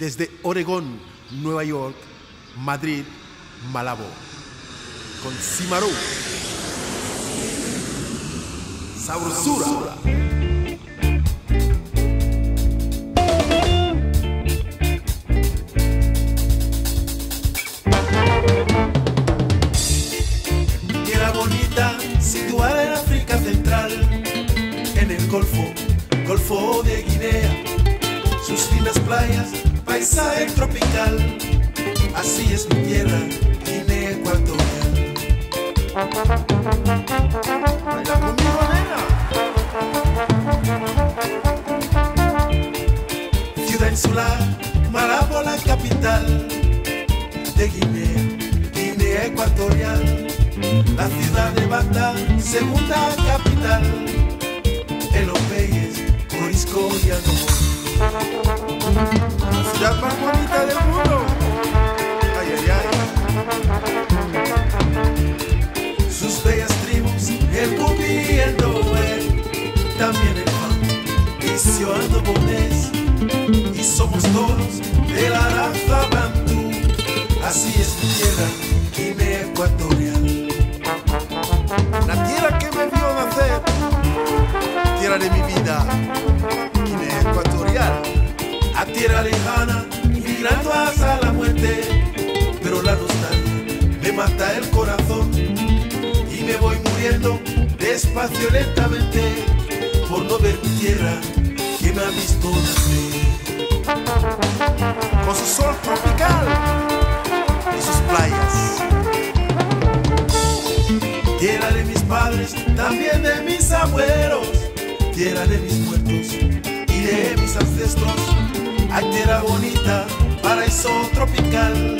desde Oregón, Nueva York, Madrid, Malabo, con Simaru. Sabrosura. Tierra bonita, situada en África Central, en el Golfo, Golfo de Guinea, sus finas playas, paisaje tropical, así es mi tierra, Guinea Ecuatorial. Baila conmigo, nena. Ciudad insular, Malabo la capital de Guinea, Guinea Ecuatorial. La ciudad de Bata, segunda capital, en los Peyes, Corisco y Agomón. También el Sioando Bonés, y somos todos de la raza Bantú, así es mi tierra, Guinea Ecuatorial. La tierra que me vio nacer. Tierra de mi vida. Guinea Ecuatorial. a tierra lejana, migrando hasta la muerte. Pero la nostalgia me mata el corazón y me voy muriendo despacio lentamente ver mi tierra que me ha visto nacer. Con su sol tropical. Y sus playas. Tierra de mis padres, también de mis abuelos, tierra de mis muertos y de mis ancestros. Hay tierra bonita, paraíso tropical,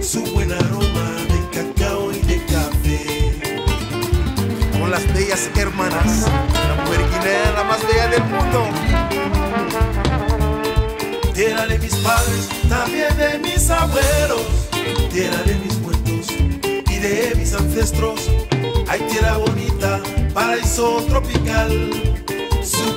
su buen aroma también de mis abuelos, tierra de mis muertos y de mis ancestros. Hay tierra bonita, paraíso tropical, su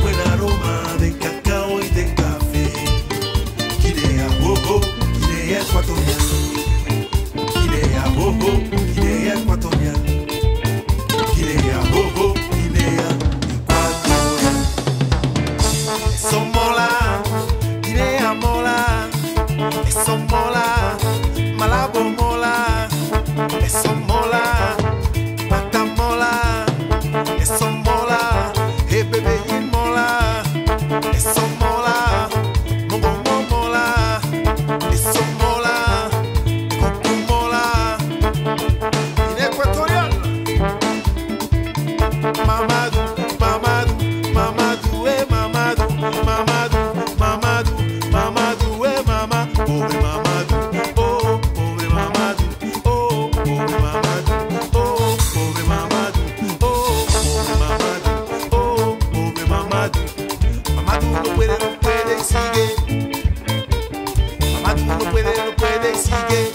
Mamá, tú no puedes, no puedes, sigue.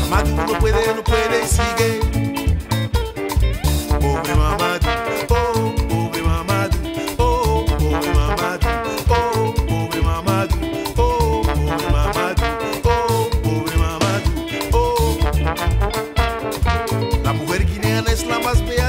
Mamá, tú no puedes, no puedes, sigue. Pobre mamá, oh, pobre mamá, oh, pobre mamá, oh, pobre mamá, oh, pobre mamá, oh, pobre mamá, oh. La mujer guineana es la más bella.